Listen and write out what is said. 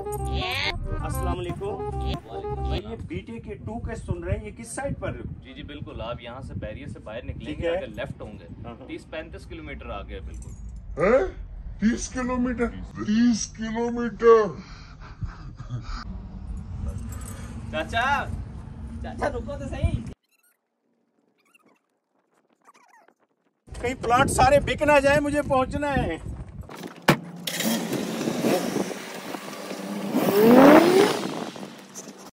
अस्सलाम वालेकुम भाई ये बीटे के टू के सुन रहे हैं ये किस साइड पर? जी जी बिल्कुल। आप यहाँ से बैरियर से बाहर निकलेंगे अगर लेफ़्ट होंगे हाँ, हाँ। तीस पैंतीस किलोमीटर आ गए बिल्कुल। तीस किलोमीटर? तीस किलोमीटर? चाचा चाचा रुको तो सही। कहीं प्लॉट सारे बिक ना जाए मुझे पहुँचना है।